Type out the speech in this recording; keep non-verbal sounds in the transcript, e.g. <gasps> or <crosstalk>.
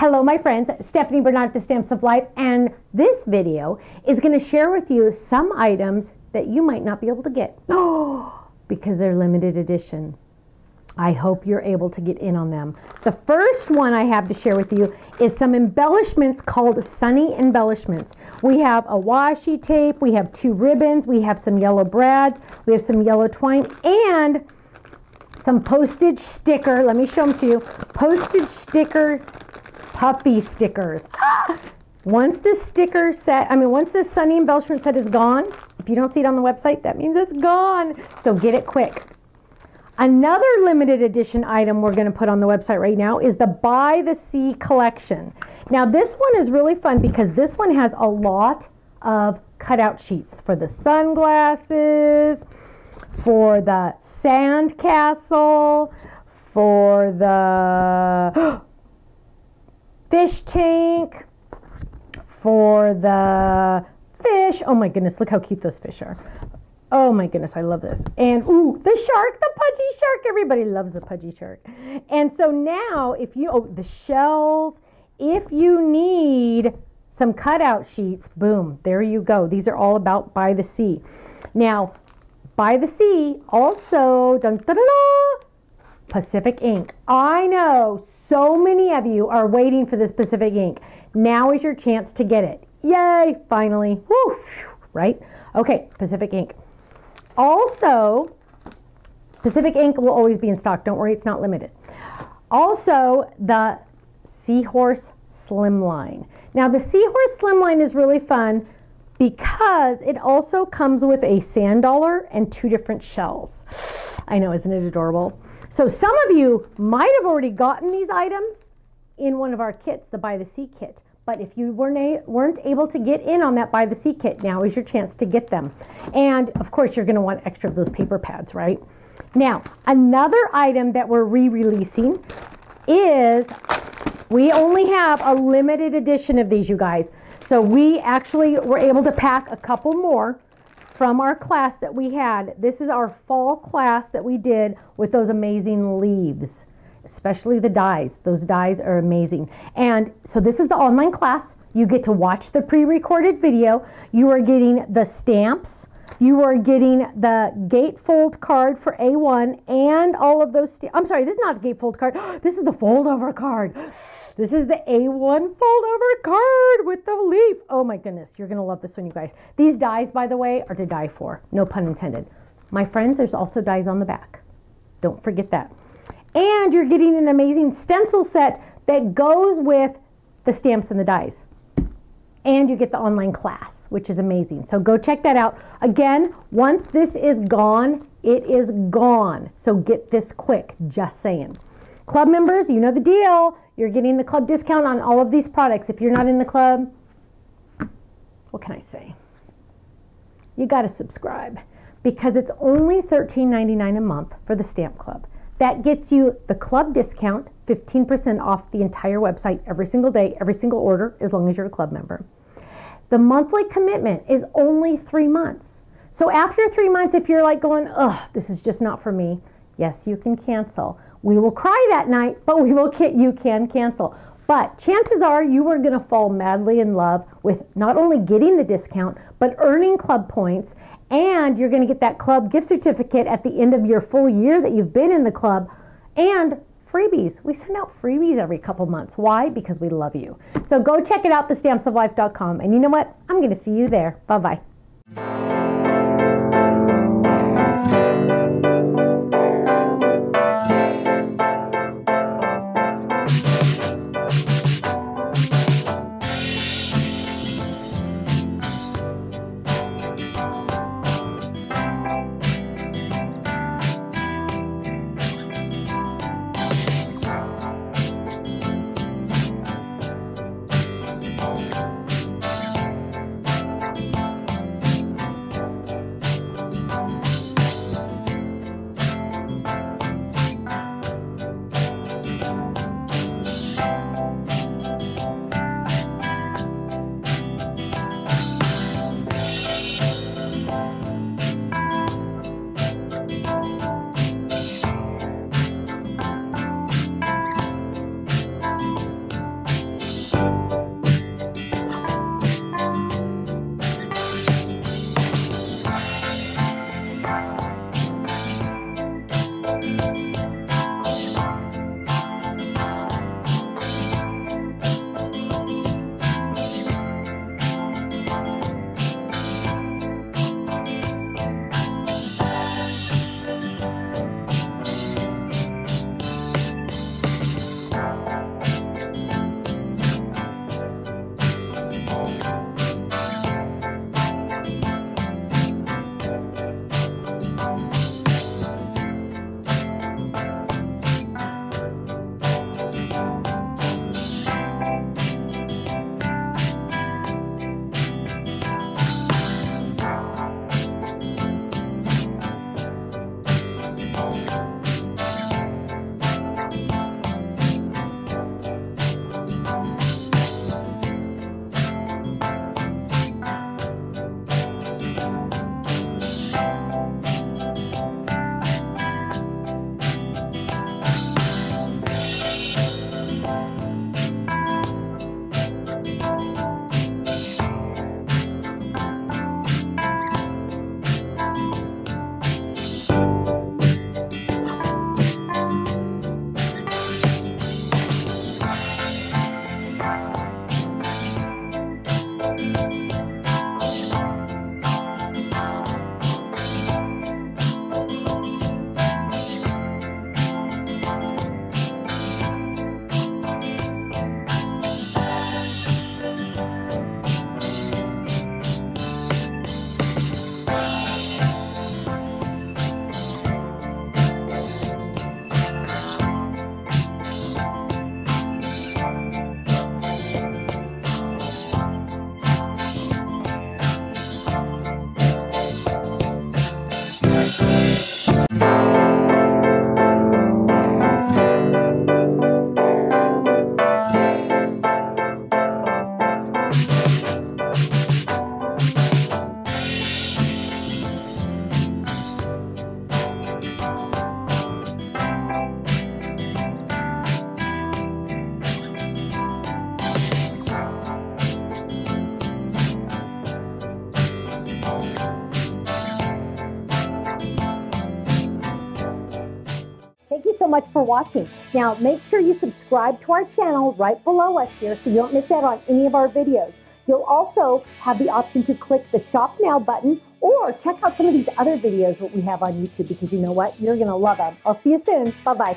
Hello, my friends. Stephanie Bernard, The Stamps of Life, and this video is going to share with you some items that you might not be able to get <gasps> because they're limited edition. I hope you're able to get in on them. The first one I have to share with you is some embellishments called Sunny Embellishments. We have a washi tape, we have two ribbons, we have some yellow brads, we have some yellow twine, and some postage sticker. Let me show them to you. Postage sticker puffy stickers. <gasps> Once this sticker set, I mean, once this Sunny embellishment set is gone, if you don't see it on the website, that means it's gone. So get it quick. Another limited edition item we're going to put on the website right now is the By the Sea collection. Now, this one is really fun because this one has a lot of cutout sheets for the sunglasses, for the sand castle, for the <gasps> oh, fish tank, for the fish. Oh my goodness, look how cute those fish are. Oh my goodness, I love this. And ooh, the shark, the pudgy shark. Everybody loves the pudgy shark. And so now, if you, oh, the shells, if you need some cutout sheets, boom, there you go. These are all about by the sea. Now, by the sea, also, dun, dun, dun, Pacific ink. I know so many of you are waiting for this Pacific ink. Now is your chance to get it. Yay, finally. Woo, right? Okay, Pacific ink. Also, Pacific ink will always be in stock. Don't worry, it's not limited. Also, the Seahorse Slimline. Now, the Seahorse Slimline is really fun because it also comes with a sand dollar and two different shells. I know, isn't it adorable? So some of you might have already gotten these items in one of our kits, the By the Sea kit. But if you weren't, weren't able to get in on that By the Sea kit, now is your chance to get them. And of course, you're going to want extra of those paper pads, right? Now, another item that we're re-releasing is we only have a limited edition of these, you guys. So we actually were able to pack a couple more from our class that we had. This is our fall class that we did with those amazing leaves, especially the dies. Those dies are amazing. And so this is the online class. You get to watch the pre-recorded video. You are getting the stamps. You are getting the gatefold card for A1 and all of those. I'm sorry, this is not the gatefold card. <gasps> This is the fold over card. This is the A1 fold over card with the leaf. Oh my goodness, you're gonna love this one, you guys. These dies, by the way, are to die for. No pun intended. My friends, there's also dies on the back. Don't forget that. And you're getting an amazing stencil set that goes with the stamps and the dies. And you get the online class, which is amazing. So go check that out. Again, once this is gone, it is gone. So get this quick, just saying. Club members, you know the deal. You're getting the club discount on all of these products. If you're not in the club, what can I say? You got to subscribe because it's only $13.99 a month for the Stamp Club. That gets you the club discount, 15% off the entire website every single day, every single order, as long as you're a club member. The monthly commitment is only three months. So after three months, if you're like going, ugh, this is just not for me, yes, you can cancel. We will cry that night, but we will kit. you can cancel. But chances are you are going to fall madly in love with not only getting the discount, but earning club points. And you're going to get that club gift certificate at the end of your full year that you've been in the club. And freebies. We send out freebies every couple months. Why? Because we love you. So go check it out, thestampsoflife.com. And you know what? I'm going to see you there. Bye bye. Much for watching. Now, make sure you subscribe to our channel right below us here so you don't miss out on any of our videos. You'll also have the option to click the Shop Now button or check out some of these other videos that we have on YouTube because you know what? You're going to love them. I'll see you soon. Bye-bye.